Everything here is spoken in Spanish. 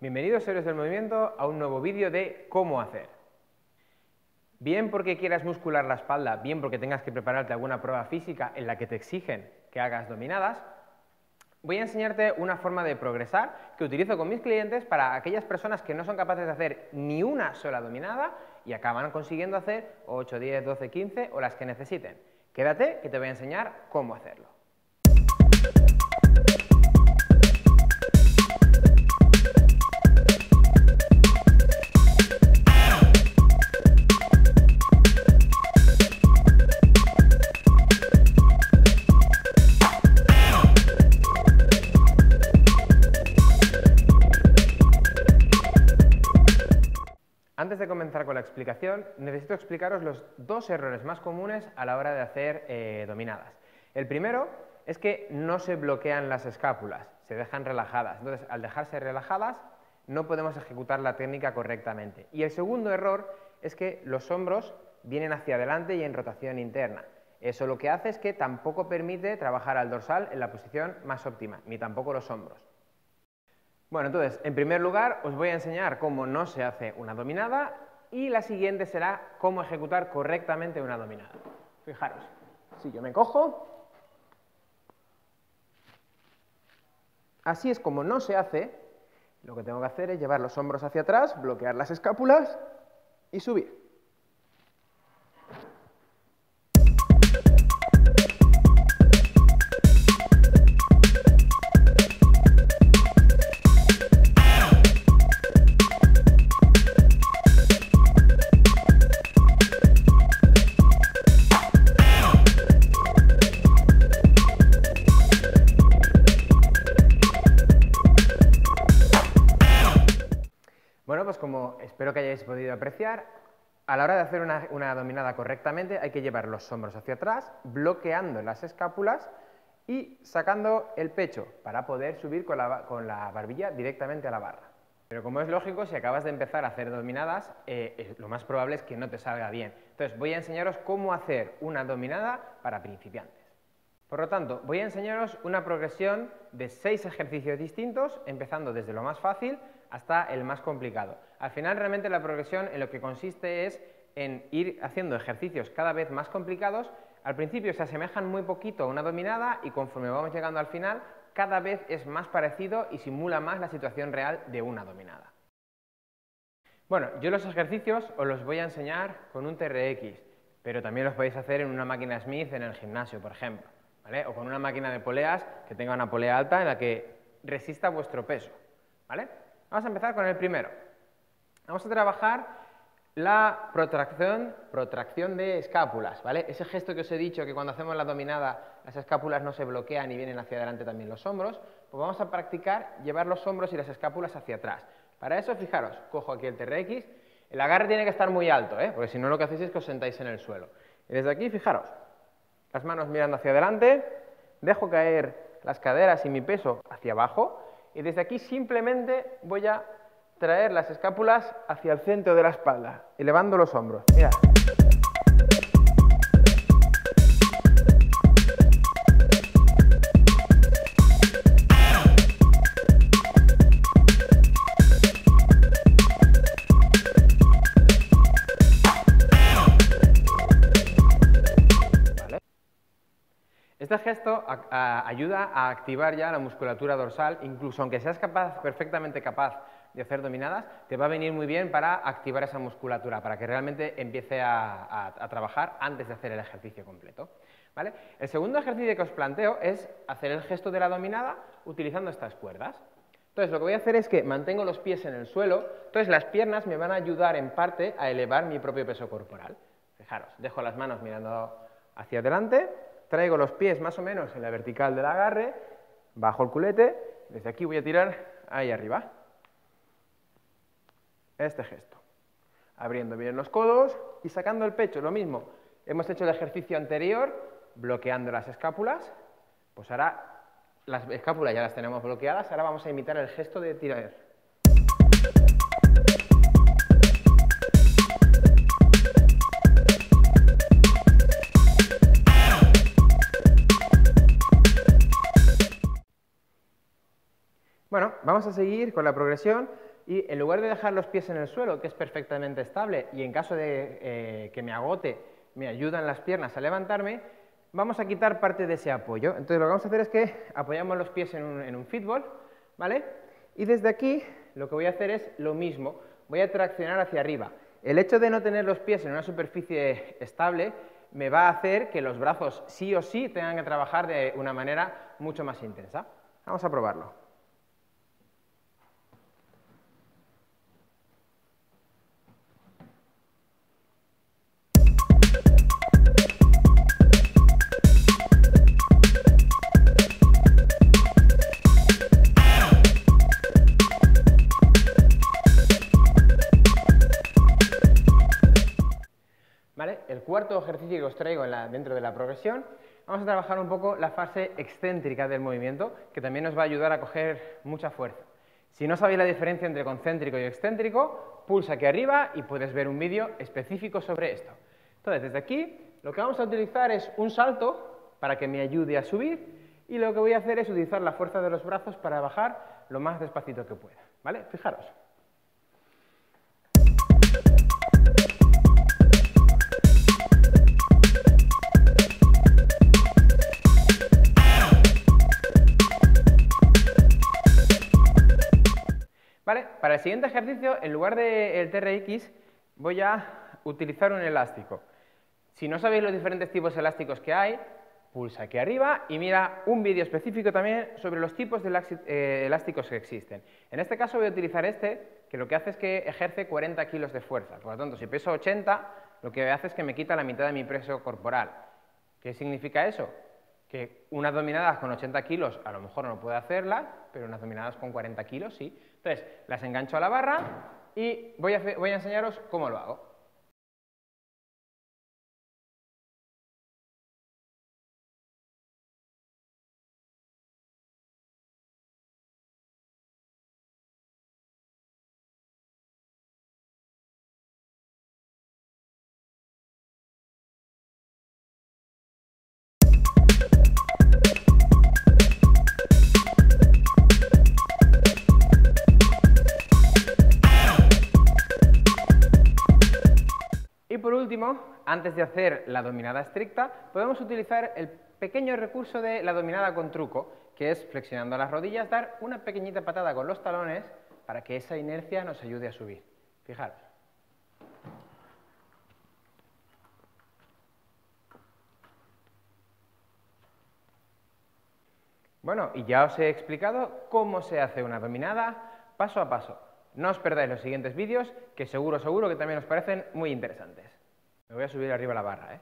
Bienvenidos, héroes del movimiento, a un nuevo vídeo de cómo hacer. Bien porque quieras muscular la espalda, bien porque tengas que prepararte alguna prueba física en la que te exigen que hagas dominadas, voy a enseñarte una forma de progresar que utilizo con mis clientes para aquellas personas que no son capaces de hacer ni una sola dominada y acaban consiguiendo hacer 8, 10, 12, 15 o las que necesiten. Quédate que te voy a enseñar cómo hacerlo. Antes de comenzar con la explicación, necesito explicaros los dos errores más comunes a la hora de hacer eh, dominadas. El primero es que no se bloquean las escápulas, se dejan relajadas. Entonces, al dejarse relajadas, no podemos ejecutar la técnica correctamente. Y el segundo error es que los hombros vienen hacia adelante y en rotación interna. Eso lo que hace es que tampoco permite trabajar al dorsal en la posición más óptima, ni tampoco los hombros. Bueno, entonces, en primer lugar, os voy a enseñar cómo no se hace una dominada y la siguiente será cómo ejecutar correctamente una dominada. Fijaros, si yo me cojo, así es como no se hace, lo que tengo que hacer es llevar los hombros hacia atrás, bloquear las escápulas y subir. Bueno, pues como espero que hayáis podido apreciar, a la hora de hacer una, dominada correctamente hay que llevar los hombros hacia atrás, bloqueando las escápulas y sacando el pecho para poder subir con la, barbilla directamente a la barra. Pero como es lógico, si acabas de empezar a hacer dominadas, eh, lo más probable es que no te salga bien. Entonces voy a enseñaros cómo hacer una dominada para principiantes. Por lo tanto, voy a enseñaros una progresión de seis ejercicios distintos, empezando desde lo más fácil hasta el más complicado. Al final realmente la progresión en lo que consiste es en ir haciendo ejercicios cada vez más complicados. Al principio se asemejan muy poquito a una dominada y conforme vamos llegando al final cada vez es más parecido y simula más la situación real de una dominada. Bueno, yo los ejercicios os los voy a enseñar con un TRX, pero también los podéis hacer en una máquina Smith en el gimnasio, por ejemplo, o con una máquina de poleas que tenga una polea alta en la que resista vuestro peso. ¿vale? Vamos a empezar con el primero. Vamos a trabajar la protracción, protracción de escápulas, ¿vale? Ese gesto que os he dicho que cuando hacemos la dominada las escápulas no se bloquean y vienen hacia adelante también los hombros, pues vamos a practicar llevar los hombros y las escápulas hacia atrás. Para eso, fijaros, cojo aquí el TRX, el agarre tiene que estar muy alto, ¿eh? porque si no lo que hacéis es que os sentáis en el suelo. Y desde aquí, fijaros, las manos mirando hacia adelante, dejo caer las caderas y mi peso hacia abajo, y desde aquí simplemente voy a traer las escápulas hacia el centro de la espalda, elevando los hombros. Este gesto ayuda a activar ya la musculatura dorsal, incluso aunque seas capaz, perfectamente capaz de hacer dominadas, te va a venir muy bien para activar esa musculatura, para que realmente empiece a, trabajar antes de hacer el ejercicio completo. ¿vale? El segundo ejercicio que os planteo es hacer el gesto de la dominada utilizando estas cuerdas. Entonces, lo que voy a hacer es que mantengo los pies en el suelo, entonces las piernas me van a ayudar en parte a elevar mi propio peso corporal. Fijaros, dejo las manos mirando hacia adelante, traigo los pies más o menos en la vertical del agarre, bajo el culete, desde aquí voy a tirar ahí arriba. Este gesto. Abriendo bien los codos y sacando el pecho, lo mismo. Hemos hecho el ejercicio anterior, bloqueando las escápulas, pues ahora las escápulas ya las tenemos bloqueadas, ahora vamos a imitar el gesto de tirar vamos a seguir con la progresión y en lugar de dejar los pies en el suelo, que es perfectamente estable, y en caso de eh, que me agote, me ayudan las piernas a levantarme, vamos a quitar parte de ese apoyo. Entonces lo que vamos a hacer es que apoyamos los pies en un, en un fútbol, ¿vale? Y desde aquí lo que voy a hacer es lo mismo, voy a traccionar hacia arriba. El hecho de no tener los pies en una superficie estable me va a hacer que los brazos sí o sí tengan que trabajar de una manera mucho más intensa. Vamos a probarlo. Cuarto ejercicio que os traigo dentro de la progresión, vamos a trabajar un poco la fase excéntrica del movimiento, que también nos va a ayudar a coger mucha fuerza. Si no sabéis la diferencia entre concéntrico y excéntrico, pulsa aquí arriba y puedes ver un vídeo específico sobre esto. Entonces, desde aquí, lo que vamos a utilizar es un salto para que me ayude a subir y lo que voy a hacer es utilizar la fuerza de los brazos para bajar lo más despacito que pueda. ¿Vale? Fijaros. El siguiente ejercicio, en lugar del TRX, voy a utilizar un elástico. Si no sabéis los diferentes tipos elásticos que hay, pulsa aquí arriba y mira un vídeo específico también sobre los tipos de eh, elásticos que existen. En este caso voy a utilizar este, que lo que hace es que ejerce 40 kilos de fuerza. Por lo tanto, si peso 80, lo que hace es que me quita la mitad de mi peso corporal. ¿Qué significa eso? Que unas dominadas con 80 kilos a lo mejor no puedo hacerlas, pero unas dominadas con 40 kilos sí. Entonces, las engancho a la barra y voy a, enseñaros cómo lo hago. Último, antes de hacer la dominada estricta, podemos utilizar el pequeño recurso de la dominada con truco, que es flexionando las rodillas, dar una pequeñita patada con los talones para que esa inercia nos ayude a subir. Fijaros. Bueno, y ya os he explicado cómo se hace una dominada paso a paso. No os perdáis los siguientes vídeos, que seguro, seguro que también os parecen muy interesantes. Me voy a subir arriba la barra, ¿eh?